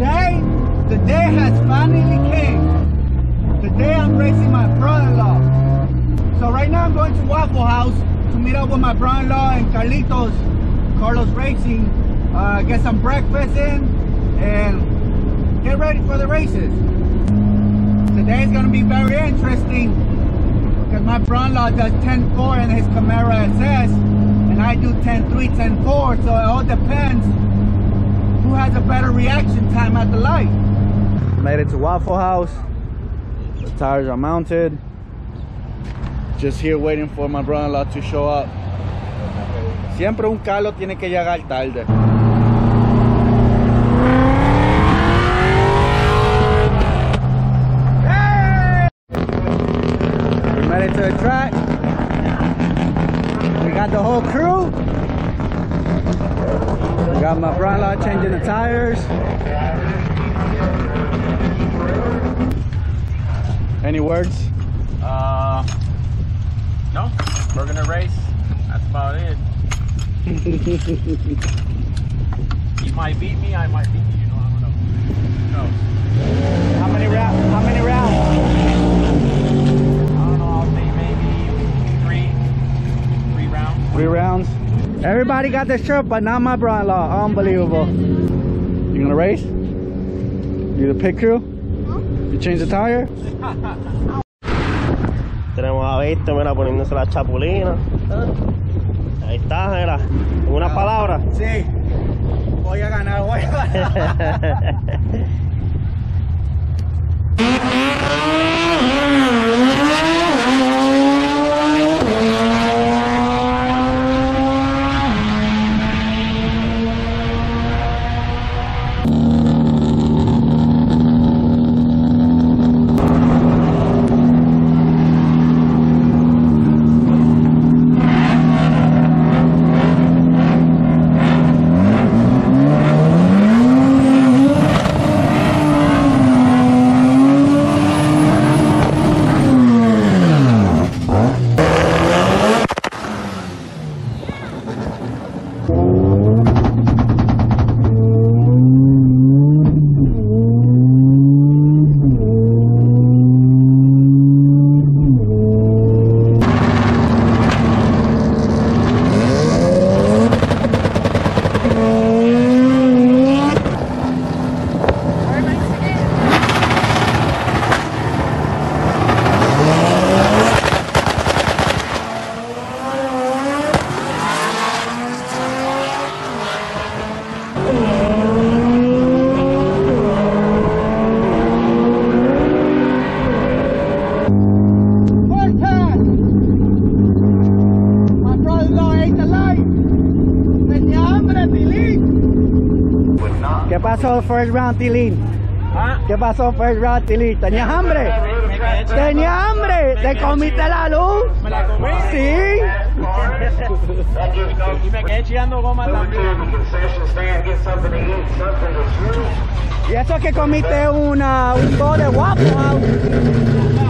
Today, the day has finally came. Today I'm racing my brother-in-law. So right now I'm going to Waffle House to meet up with my brother-in-law and Carlitos, Carlos Racing, uh, get some breakfast in, and get ready for the races. Today is going to be very interesting because my brother-in-law does 10-4 in his Camaro SS, and I do 10-3, 10-4, so it all depends who has a better reaction time at the light. Made it to Waffle House. The tires are mounted. Just here waiting for my brother-in-law to show up. Siempre un Carlos tiene que llegar tarde. Tires. Any words? Uh, no, we're gonna race. That's about it. you might beat me, I might beat you. You know, I don't know. Who knows? How many rounds? How many rounds? I don't know. I'll say maybe three, three rounds. Three rounds. Everybody got their shirt, but not my brother-in-law. Unbelievable. You gonna race? You the pit crew? You change the tire? Tenemos a Víctor, mira, poniéndose la chapulina. Ahí está, mira. Una ah. palabra. Sí. Voy a ganar, voy a ganar. first round, Tilín? Ah, ¿Qué pasó first round, Tilín? ¿Tenías hambre? ¿Tenía hambre? ¿Te comiste la luz? me la comí. Sí. Y me quedé chillando goma también. Y eso es que comiste una, un bowl de Waffle House.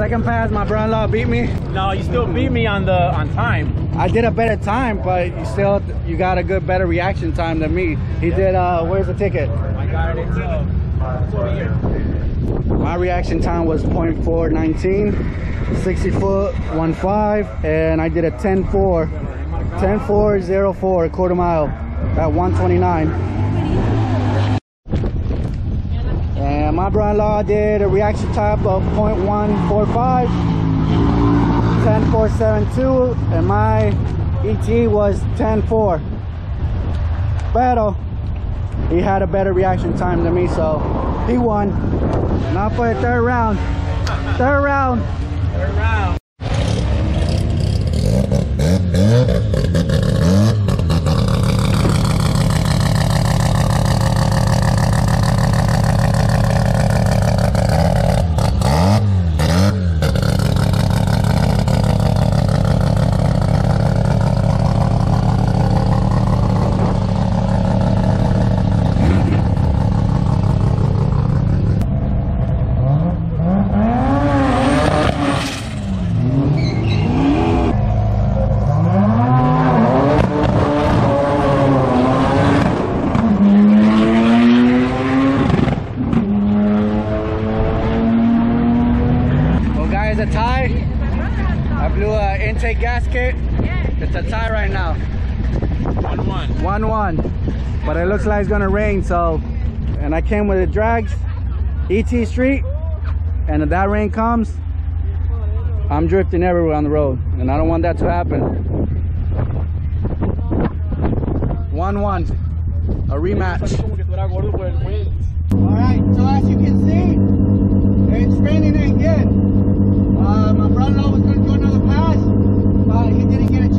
Second pass, my brother-in-law beat me. No, you still beat me on the on time. I did a better time, but you still you got a good better reaction time than me. He did. uh Where's the ticket? I got it. It's, uh, it's over here. My reaction time was 0.419, 60 foot, 1.5, and I did a 10.4, 10.404, a quarter mile at 129. And my brother-in-law did a reaction time of 0.145, 10.472, and my ET was 10.4. Pero he had a better reaction time than me, so he won. For the third round. Third round. Third round. Guys, a tie. I blew a intake gasket. It's a tie right now. One one. 1-1. But it looks like it's gonna rain, so. And I came with the drags, ET Street. And if that rain comes, I'm drifting everywhere on the road. And I don't want that to happen. 1-1. A rematch. Alright, so as you can see, it's raining again. Uh, my brother-in-law was going to do another pass, but he didn't get a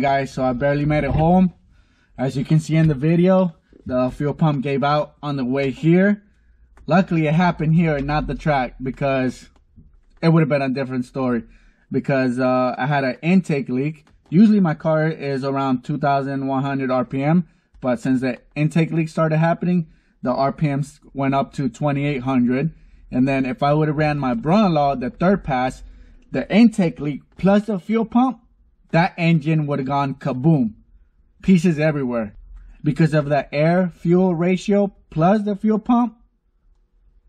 Guys, so I barely made it home. As you can see in the video, the fuel pump gave out on the way here. Luckily it happened here and not the track because it would have been a different story. Because uh, I had an intake leak. Usually my car is around 2100 RPM, but since the intake leak started happening, the RPMs went up to 2800. And then if I would have ran my brother-in-law the third pass, the intake leak plus the fuel pump that engine would have gone kaboom. Pieces everywhere. Because of the air fuel ratio plus the fuel pump.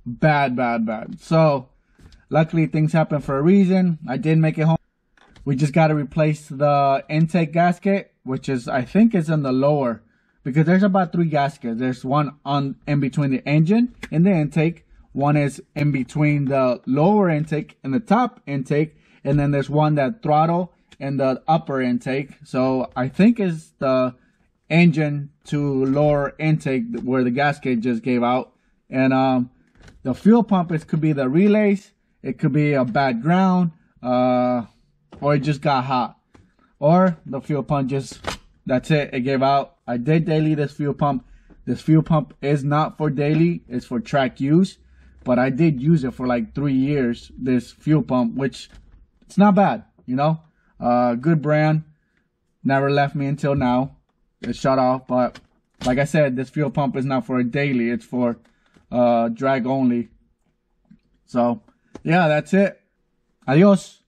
Bad, bad, bad. So, luckily things happen for a reason. I did make it home. We just got to replace the intake gasket, which is, I think is in the lower. Because there's about three gaskets. There's one on in between the engine and the intake. One is in between the lower intake and the top intake. And then there's one that throttle and the upper intake. So I think is the engine to lower intake where the gasket just gave out. And um, the fuel pump it could be the relays. It could be a bad ground. Uh, or it just got hot. Or the fuel pump just, that's it. It gave out. I did daily this fuel pump. This fuel pump is not for daily. It's for track use. But I did use it for like three years, this fuel pump, which it's not bad, you know? Uh, good brand. Never left me until now. It shut off, but like I said, this fuel pump is not for a daily. It's for uh, drag only. So, yeah, that's it. Adios.